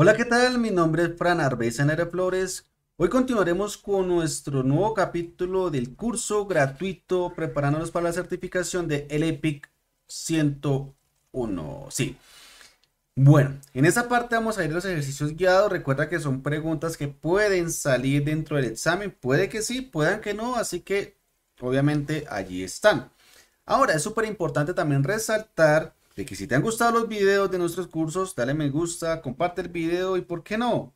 Hola, ¿qué tal? Mi nombre es Fran Arbeza Flores. Hoy continuaremos con nuestro nuevo capítulo del curso gratuito preparándonos para la certificación de LEPIC 101. Sí. Bueno, en esa parte vamos a ir a los ejercicios guiados. Recuerda que son preguntas que pueden salir dentro del examen. Puede que sí, puedan que no. Así que obviamente allí están. Ahora, es súper importante también resaltar de que si te han gustado los videos de nuestros cursos, dale me gusta, comparte el video y por qué no,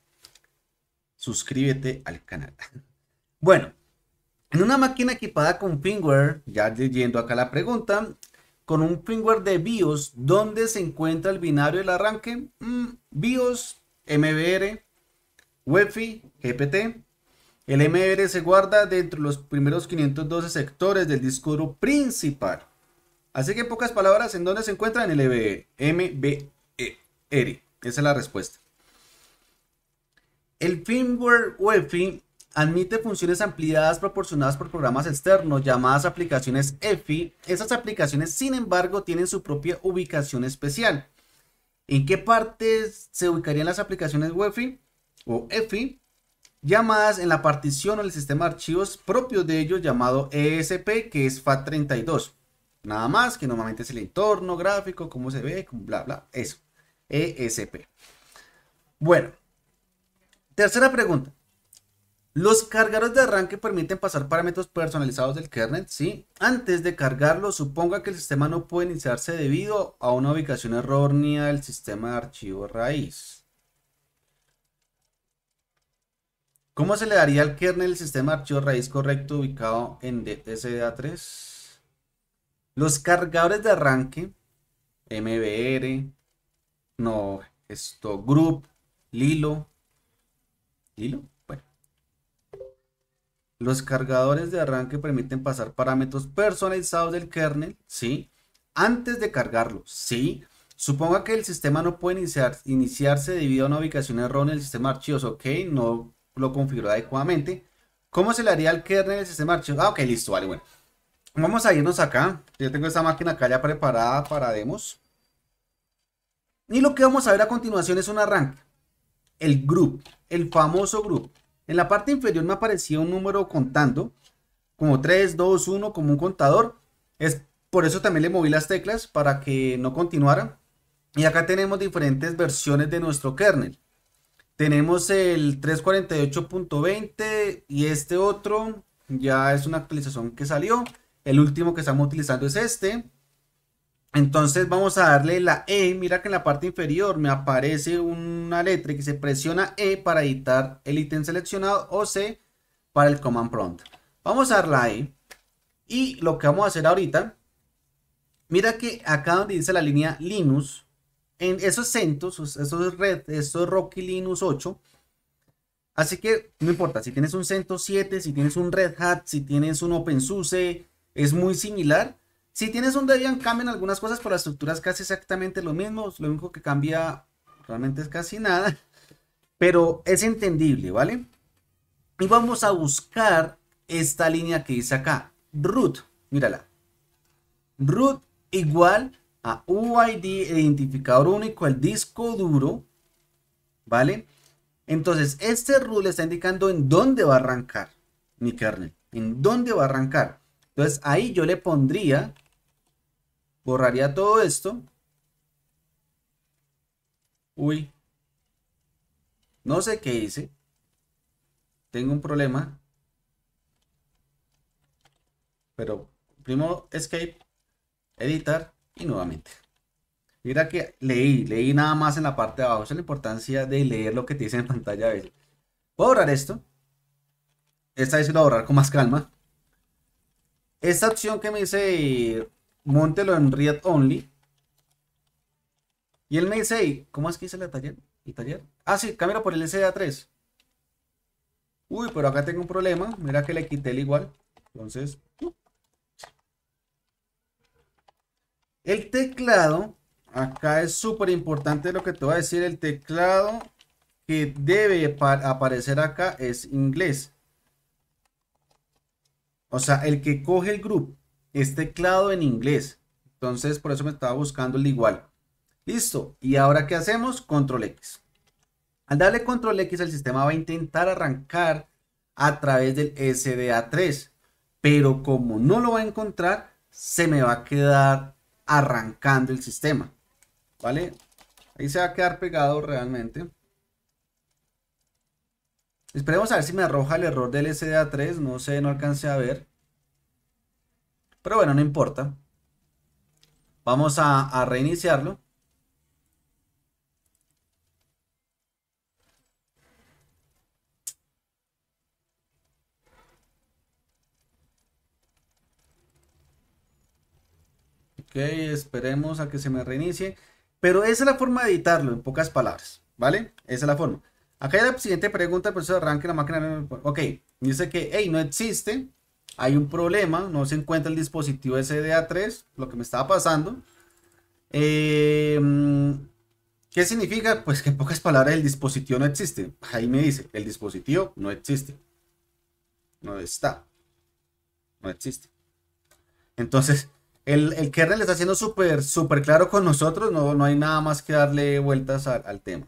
suscríbete al canal. Bueno, en una máquina equipada con firmware, ya leyendo acá la pregunta, con un firmware de BIOS, ¿dónde se encuentra el binario del arranque? Mm, BIOS, MBR, UEFI, GPT. El MBR se guarda dentro de los primeros 512 sectores del disco duro principal. Así que en pocas palabras, ¿en dónde se encuentra? En el MBR. Esa es la respuesta. El firmware UEFI admite funciones ampliadas proporcionadas por programas externos llamadas aplicaciones EFI. Esas aplicaciones, sin embargo, tienen su propia ubicación especial. ¿En qué partes se ubicarían las aplicaciones UEFI o EFI? Llamadas en la partición o el sistema de archivos propios de ellos llamado ESP, que es FAT32. Nada más, que normalmente es el entorno gráfico, cómo se ve, bla, bla, eso. ESP. Bueno, tercera pregunta. Los cargadores de arranque permiten pasar parámetros personalizados del kernel, ¿sí? Antes de cargarlo, suponga que el sistema no puede iniciarse debido a una ubicación errónea del sistema de archivo raíz. ¿Cómo se le daría al kernel el sistema de archivo raíz correcto ubicado en SDA3? Los cargadores de arranque, MBR, no, esto, Group, Lilo, Lilo, bueno. Los cargadores de arranque permiten pasar parámetros personalizados del kernel, ¿sí? Antes de cargarlo, ¿sí? Suponga que el sistema no puede iniciar, iniciarse debido a una ubicación errónea del sistema de archivos, ok, no lo configuró adecuadamente. ¿Cómo se le haría al kernel el sistema de archivos? Ah, ok, listo, vale, bueno. Vamos a irnos acá. Yo tengo esta máquina acá ya preparada para demos. Y lo que vamos a ver a continuación es un arranque. El group, el famoso group. En la parte inferior me aparecía un número contando, como 3, 2, 1, como un contador. Es por eso también le moví las teclas para que no continuara. Y acá tenemos diferentes versiones de nuestro kernel. Tenemos el 348.20 y este otro ya es una actualización que salió. El último que estamos utilizando es este. Entonces vamos a darle la E. Mira que en la parte inferior me aparece una letra que se presiona E para editar el ítem seleccionado o C para el command prompt. Vamos a dar la E. Y lo que vamos a hacer ahorita, mira que acá donde dice la línea Linux, en esos CentOS, esos Red, esto es Rocky Linux 8. Así que no importa si tienes un CentOS 7, si tienes un Red Hat, si tienes un OpenSUSE, es muy similar. Si tienes un Debian cambian algunas cosas, pero la estructura es casi exactamente lo mismo. Lo único que cambia realmente es casi nada. Pero es entendible, ¿vale? Y vamos a buscar esta línea que dice acá. Root, mírala. Root igual a UID, identificador único, el disco duro, ¿vale? Entonces, este root le está indicando en dónde va a arrancar mi kernel. En dónde va a arrancar. Entonces ahí yo le pondría, borraría todo esto. Uy, no sé qué hice. Tengo un problema. Pero primero escape, editar y nuevamente. Mira que leí, leí nada más en la parte de abajo. Esa es la importancia de leer lo que te dice en pantalla a a borrar esto. Esta vez lo voy a borrar con más calma. Esta opción que me dice, montelo en Read Only. Y él me dice, ¿cómo es que dice el taller? ¿El taller? Ah, sí, cámbialo por el SDA3. Uy, pero acá tengo un problema. Mira que le quité el igual. Entonces... El teclado, acá es súper importante lo que te voy a decir. El teclado que debe aparecer acá es inglés. O sea, el que coge el grupo es teclado en inglés. Entonces, por eso me estaba buscando el igual. Listo. ¿Y ahora qué hacemos? Control X. Al darle control X, el sistema va a intentar arrancar a través del SDA3, pero como no lo va a encontrar, se me va a quedar arrancando el sistema. ¿Vale? Ahí se va a quedar pegado realmente. Esperemos a ver si me arroja el error del SDA3. No sé, no alcancé a ver. Pero bueno, no importa. Vamos a, reiniciarlo. Ok, esperemos a que se me reinicie. Pero esa es la forma de editarlo, en pocas palabras. ¿Vale? Esa es la forma. Acá hay la siguiente pregunta, el proceso de arranque la máquina. Ok, dice que, hey, no existe. Hay un problema, no se encuentra el dispositivo SDA3, lo que me estaba pasando. Em, ¿Qué significa? Pues que en pocas palabras el dispositivo no existe. Ahí me dice, el dispositivo no existe. No está. No existe. Entonces, el, kernel está siendo súper, súper claro con nosotros, no, no hay nada más que darle vueltas al tema.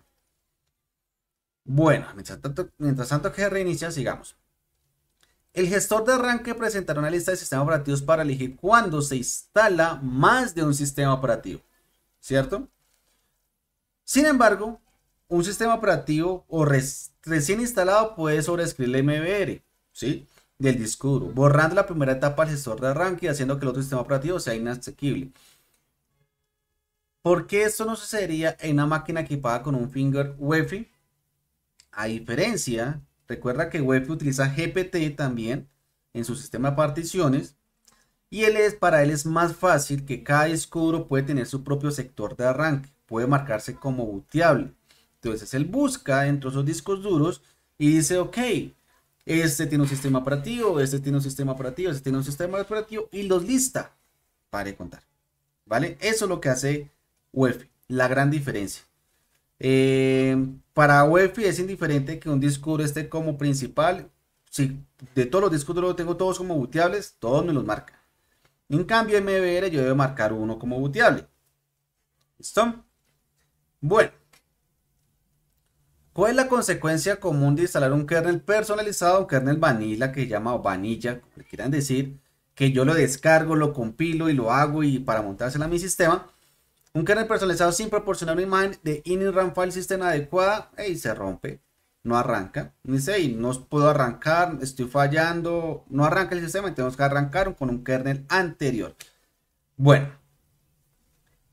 Bueno, mientras tanto, mientras tanto que reinicia, sigamos. El gestor de arranque presentará una lista de sistemas operativos para elegir cuándo se instala más de un sistema operativo, ¿cierto? Sin embargo, un sistema operativo o recién instalado puede sobreescribir el MBR, ¿sí? del disco duro, borrando la primera etapa del gestor de arranque y haciendo que el otro sistema operativo sea inaccesible. ¿Por qué esto no sucedería en una máquina equipada con un finger UEFI? A diferencia, recuerda que UEFI utiliza GPT también en su sistema de particiones y él es, para él es más fácil que cada disco duro puede tener su propio sector de arranque, puede marcarse como booteable. Entonces él busca entre esos discos duros y dice, ok, este tiene un sistema operativo, este tiene un sistema operativo, este tiene un sistema operativo y los lista para de contar. ¿Vale? Eso es lo que hace UEFI, la gran diferencia. Eh, para UEFI es indiferente que un disco esté como principal. Si de todos los discos duros tengo todos como booteables, todos me los marca. En cambio, en MBR yo debo marcar uno como booteable. ¿Listo? Bueno. ¿Cuál es la consecuencia común de instalar un kernel personalizado, un kernel vanilla que se llama vanilla, quieran decir, que yo lo descargo, lo compilo y lo hago y para montárselo a mi sistema? Un kernel personalizado sin proporcionar una imagen de init RAM file system adecuada y se rompe, no arranca. Dice, y no puedo arrancar, estoy fallando, no arranca el sistema, tenemos que arrancar con un kernel anterior. Bueno,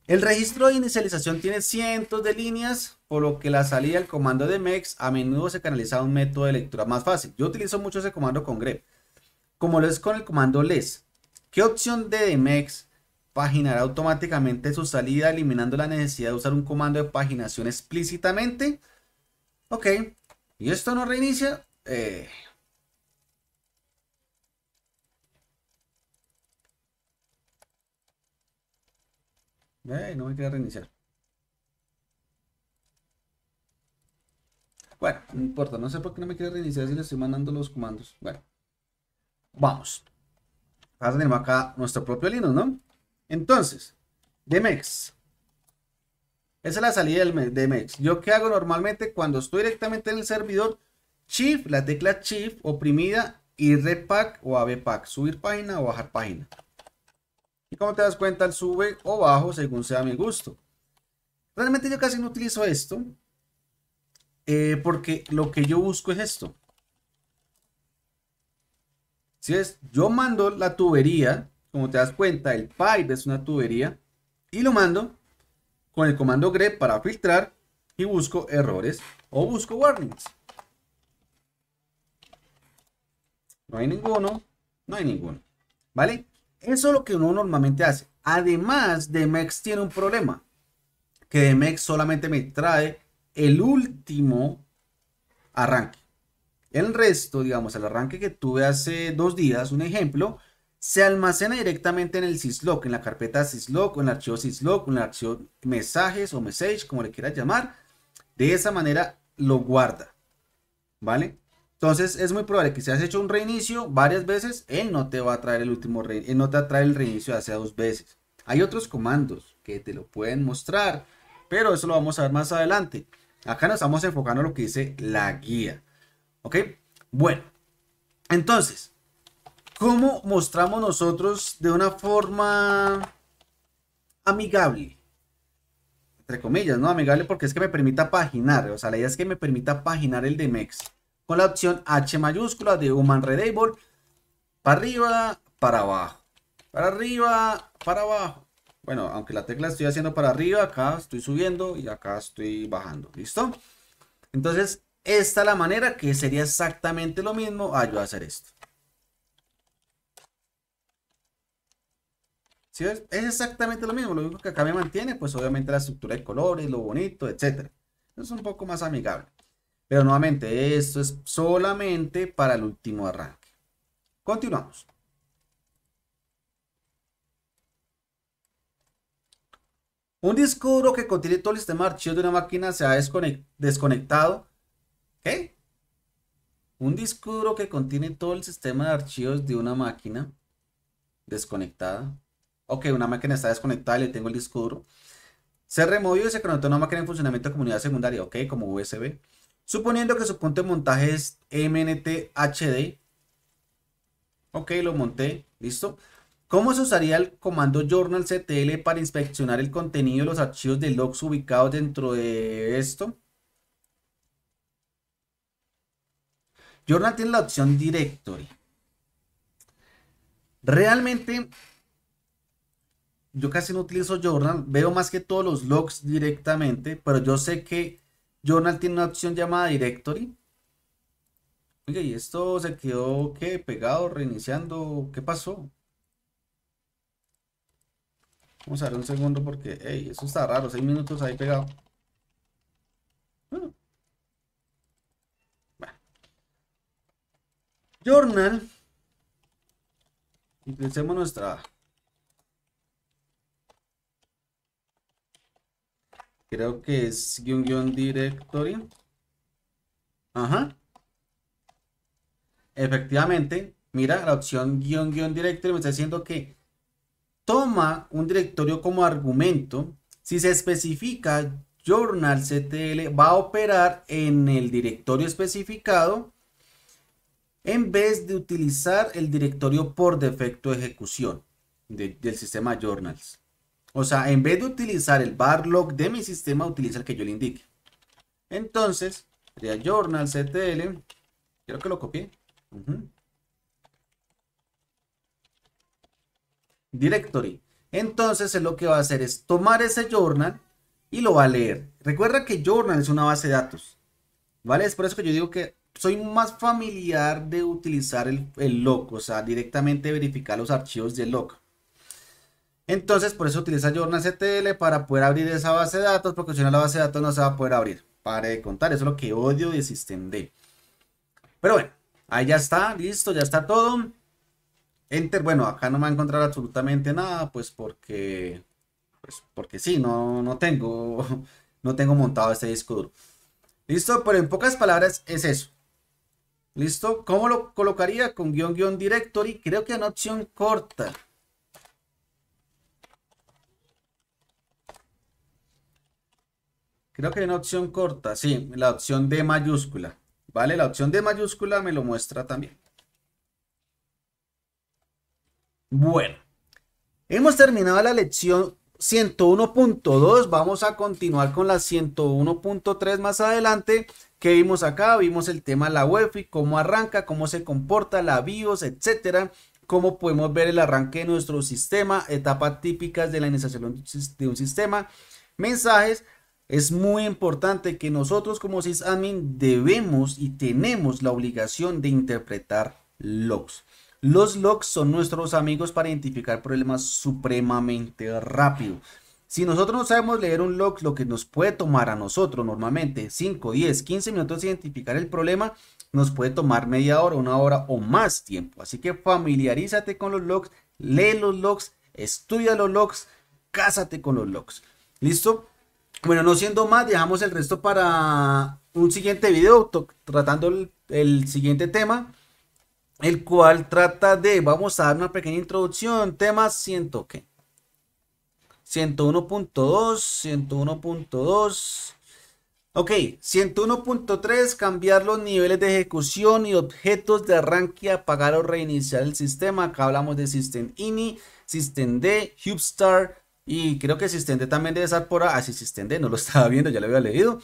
el registro de inicialización tiene cientos de líneas, por lo que la salida del comando de MEX a menudo se canaliza a un método de lectura más fácil. Yo utilizo mucho ese comando con grep, como lo es con el comando les. ¿Qué opción de MEX paginará automáticamente su salida eliminando la necesidad de usar un comando de paginación explícitamente? Ok, y esto no reinicia. Eh, no me quiere reiniciar. Bueno, no importa, no sé por qué no me quiere reiniciar si le estoy mandando los comandos. Bueno, vamos. Vamos a tener acá nuestro propio Linux, ¿no? Entonces, Demex. Esa es la salida del Demex. ¿Yo qué hago normalmente cuando estoy directamente en el servidor? Shift, la tecla Shift oprimida y Repack o ABPack, subir página o bajar página. Y como te das cuenta, el sube o bajo según sea mi gusto. Realmente yo casi no utilizo esto. Eh, porque lo que yo busco es esto. Si es, yo mando la tubería, como te das cuenta, el pipe es una tubería. Y lo mando con el comando grep para filtrar y busco errores o busco warnings. No hay ninguno, no hay ninguno. ¿Vale? Eso es lo que uno normalmente hace. Además, Demex tiene un problema. Que Demex solamente me trae el último arranque. El resto, digamos, el arranque que tuve hace dos días, un ejemplo, se almacena directamente en el syslog, en la carpeta syslog, en el archivo syslog, en el archivo mensajes o message, como le quieras llamar. De esa manera lo guarda. ¿Vale? Entonces es muy probable que si has hecho un reinicio varias veces, él no te va a traer el último reinicio, él no te va a traer el reinicio de hace dos veces. Hay otros comandos que te lo pueden mostrar, pero eso lo vamos a ver más adelante. Acá nos estamos enfocando en lo que dice la guía. ¿Ok? Bueno, entonces, ¿cómo mostramos nosotros de una forma amigable? Entre comillas, ¿no? Amigable porque es que me permita paginar. O sea, la idea es que me permita paginar el DMX con la opción H mayúscula de Human Readable. Para arriba, para abajo. Para arriba, para abajo. Bueno, aunque la tecla estoy haciendo para arriba, acá estoy subiendo y acá estoy bajando. ¿Listo? Entonces, esta es la manera que sería exactamente lo mismo a yo hacer esto. ¿Sí Es exactamente lo mismo. Lo único que acá me mantiene, pues obviamente la estructura de colores, lo bonito, etc. Es un poco más amigable. Pero nuevamente, esto es solamente para el último arranque. Continuamos. Un disco duro que contiene todo el sistema de archivos de una máquina se ha desconectado. ¿Qué? Un disco duro que contiene todo el sistema de archivos de una máquina desconectada. Ok, una máquina está desconectada y le tengo el disco duro. Se removió y se conectó a una máquina en funcionamiento de comunidad secundaria, ok, como USB. Suponiendo que su punto de montaje es MNT HD. Ok, lo monté, listo. ¿Cómo se usaría el comando journalctl para inspeccionar el contenido de los archivos de logs ubicados dentro de esto? Journal tiene la opción directory. Realmente, yo casi no utilizo Journal, veo más que todos los logs directamente, pero yo sé que Journal tiene una opción llamada directory. Oye, ¿y esto se quedó qué? ¿Pegado? ¿Reiniciando? ¿Qué pasó? Vamos a ver un segundo porque, hey, eso está raro, seis minutos ahí pegado. Bueno. Journal. Utilicemos nuestra. Creo que es guion guion directory. Ajá. Efectivamente, mira, la opción guion guion directory me está diciendo que toma un directorio como argumento, si se especifica journal CTL va a operar en el directorio especificado en vez de utilizar el directorio por defecto de ejecución del sistema journals. O sea, en vez de utilizar el bar log de mi sistema, utiliza el que yo le indique. Entonces, sería journal CTL. Quiero que lo copie directory. Entonces es lo que va a hacer es tomar ese journal y lo va a leer. Recuerda que journal es una base de datos. ¿Vale? Es por eso que yo digo que soy más familiar de utilizar el, el log, o sea, directamente verificar los archivos del log. Entonces, por eso utiliza Journal CTL para poder abrir esa base de datos, porque si no la base de datos no se va a poder abrir. Para de contar, eso es lo que odio de Systemd. Pero bueno, ahí ya está, listo, ya está todo. Enter, bueno, acá no me va a encontrar absolutamente nada, pues porque, pues porque sí, no, no tengo, no tengo montado este disco duro. Listo, pero en pocas palabras es eso. Listo, ¿cómo lo colocaría? Con guion guion directory, creo que una opción corta. Creo que hay una opción corta, sí, la opción D mayúscula. ¿Vale? La opción D mayúscula me lo muestra también. Bueno, hemos terminado la lección 101.2. Vamos a continuar con la 101.3 más adelante. ¿Qué vimos acá? Vimos el tema de la UEFI, cómo arranca, cómo se comporta, la BIOS, etcétera. Cómo podemos ver el arranque de nuestro sistema, etapas típicas de la iniciación de un sistema, mensajes. Es muy importante que nosotros como sysadmin debemos y tenemos la obligación de interpretar logs. Los logs son nuestros amigos para identificar problemas supremamente rápido. Si nosotros no sabemos leer un log, lo que nos puede tomar a nosotros normalmente 5, 10, 15 minutos identificar el problema, nos puede tomar media hora, una hora o más tiempo. Así que familiarízate con los logs, lee los logs, estudia los logs, cásate con los logs. ¿Listo? Bueno, no siendo más, dejamos el resto para un siguiente video tratando el, siguiente tema el cual trata de, vamos a dar una pequeña introducción, tema 100, ¿qué? 101.2, 101.2, Ok, 101.3, cambiar los niveles de ejecución y objetos de arranque, apagar o reiniciar el sistema. Acá hablamos de System INI, System D, Hubstar y creo que System D también debe estar por ahí. Ah, D, no lo estaba viendo, ya lo había leído.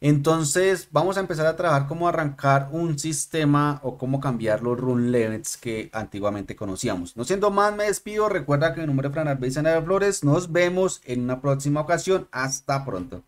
Entonces vamos a empezar a trabajar cómo arrancar un sistema o cómo cambiar los run limits que antiguamente conocíamos. No siendo más, me despido. Recuerda que mi nombre es Fran Flores. Nos vemos en una próxima ocasión. Hasta pronto.